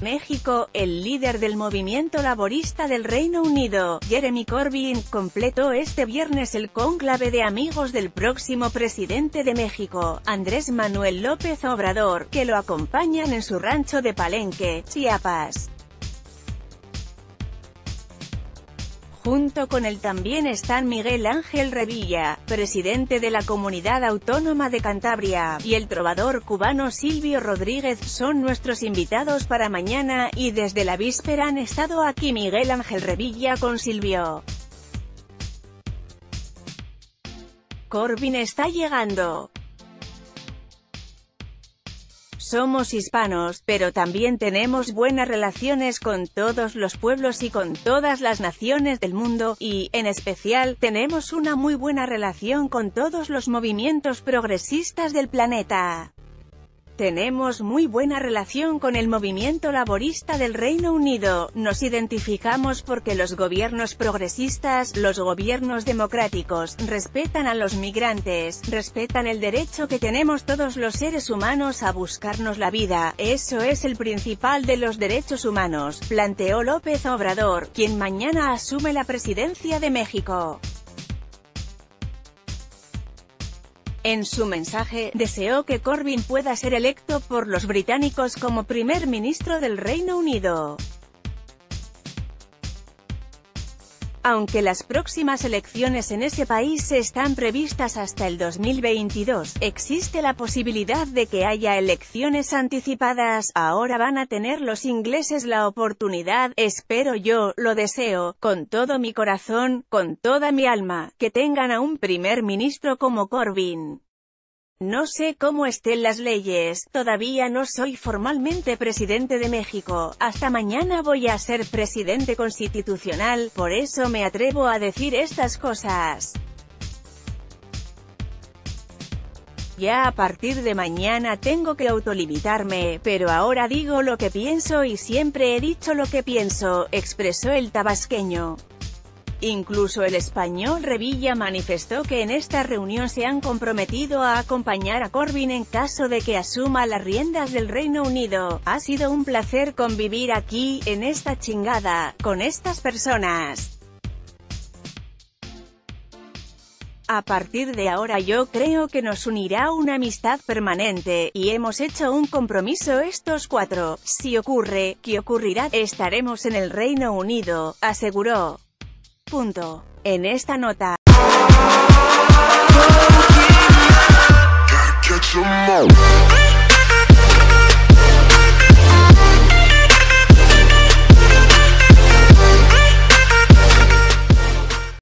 México, el líder del movimiento laborista del Reino Unido, Jeremy Corbyn, completó este viernes el cónclave de amigos del próximo presidente de México, Andrés Manuel López Obrador, que lo acompañan en su rancho de Palenque, Chiapas. Junto con él también están Miguel Ángel Revilla, presidente de la Comunidad Autónoma de Cantabria, y el trovador cubano Silvio Rodríguez son nuestros invitados para mañana, y desde la víspera han estado aquí Miguel Ángel Revilla con Silvio. Corbyn está llegando. Somos hispanos, pero también tenemos buenas relaciones con todos los pueblos y con todas las naciones del mundo, y, en especial, tenemos una muy buena relación con todos los movimientos progresistas del planeta. Tenemos muy buena relación con el movimiento laborista del Reino Unido, nos identificamos porque los gobiernos progresistas, los gobiernos democráticos, respetan a los migrantes, respetan el derecho que tenemos todos los seres humanos a buscarnos la vida, eso es el principal de los derechos humanos, planteó López Obrador, quien mañana asume la presidencia de México. En su mensaje, deseó que Corbyn pueda ser electo por los británicos como primer ministro del Reino Unido. Aunque las próximas elecciones en ese país están previstas hasta el 2022, existe la posibilidad de que haya elecciones anticipadas, ahora van a tener los ingleses la oportunidad, espero yo, lo deseo, con todo mi corazón, con toda mi alma, que tengan a un primer ministro como Corbyn. No sé cómo estén las leyes, todavía no soy formalmente presidente de México, hasta mañana voy a ser presidente constitucional, por eso me atrevo a decir estas cosas. Ya a partir de mañana tengo que autolimitarme, pero ahora digo lo que pienso y siempre he dicho lo que pienso, expresó el tabasqueño. Incluso el español Revilla manifestó que en esta reunión se han comprometido a acompañar a Corbyn en caso de que asuma las riendas del Reino Unido. Ha sido un placer convivir aquí, en esta chingada, con estas personas. A partir de ahora yo creo que nos unirá una amistad permanente, y hemos hecho un compromiso estos cuatro. Si ocurre, que ocurrirá, estaremos en el Reino Unido, aseguró. Punto. En esta nota,